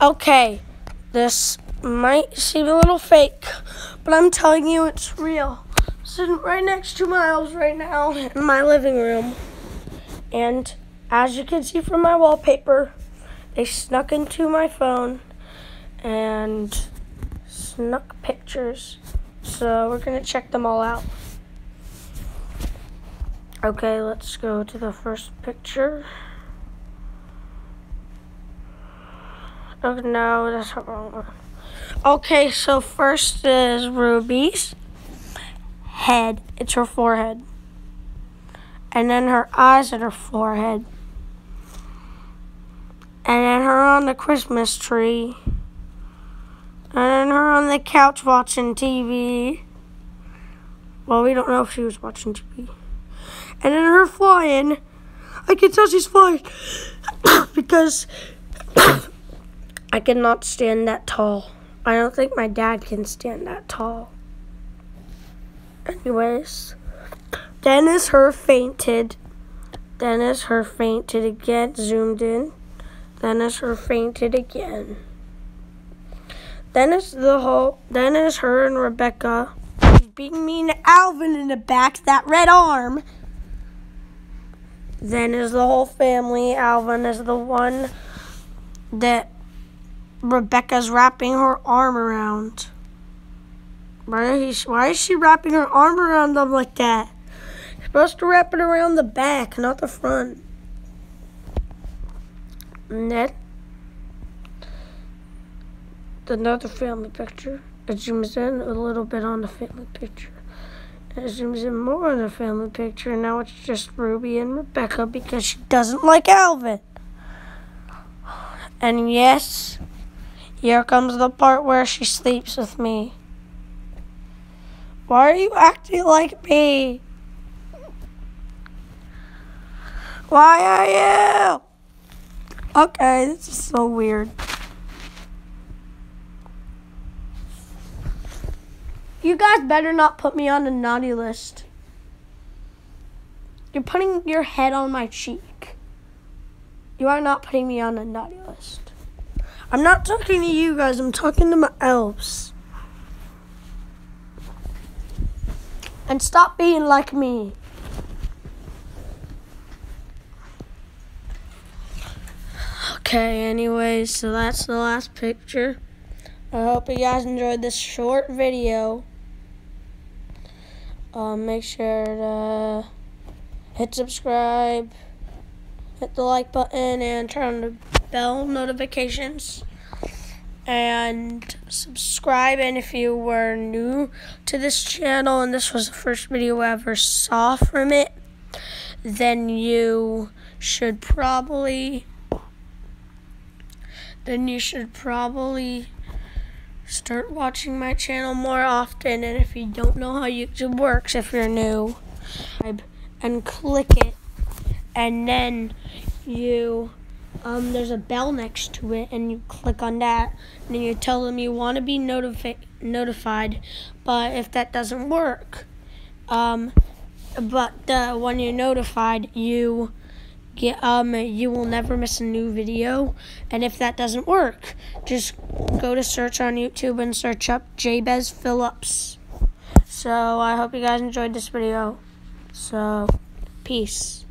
Okay, this might seem a little fake, but I'm telling you it's real. I'm sitting right next to Miles right now in my living room. And as you can see from my wallpaper, they snuck into my phone and snuck pictures. So we're going to check them all out. Okay, let's go to the first picture. Oh no, that's wrong. Okay, so first is Ruby's head. It's her forehead. And then her eyes and her forehead. And then her on the Christmas tree. And then her on the couch watching TV. Well, we don't know if she was watching TV. And then her flying. I can tell she's flying. because I cannot stand that tall. I don't think my dad can stand that tall. Anyways, then is her fainted. Then is her fainted again, zoomed in. Then is her fainted again. Then the whole. Then her and Rebecca beating me and Alvin in the back. That red arm. Then is the whole family. Alvin is the one that Rebecca's wrapping her arm around. Why is, she, why is she wrapping her arm around them like that? Supposed to wrap it around the back, not the front. And another family picture. It zooms in a little bit on the family picture. It zooms in more on the family picture. Now it's just Ruby and Rebecca because she doesn't like Alvin. And yes, here comes the part where she sleeps with me. Why are you acting like me? Why are you? Okay, this is so weird. You guys better not put me on the naughty list. You're putting your head on my cheek. You are not putting me on the naughty list. I'm not talking to you guys, I'm talking to my elves. And stop being like me. Okay, anyways, so that's the last picture. I hope you guys enjoyed this short video. Um, make sure to hit subscribe, hit the like button, and turn on the bell notifications. And subscribe. And if you were new to this channel and this was the first video I ever saw from it, then you should probably then you should probably start watching my channel more often. And if you don't know how YouTube works, if you're new, and click it, and then you um, there's a bell next to it, and you click on that, and then you tell them you want to be notifi- notified. But if that doesn't work, um, but uh, when you're notified, you get um you will never miss a new video and if that doesn't work just go to search on youtube and search up jabez phillips so i hope you guys enjoyed this video so peace